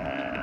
Uh...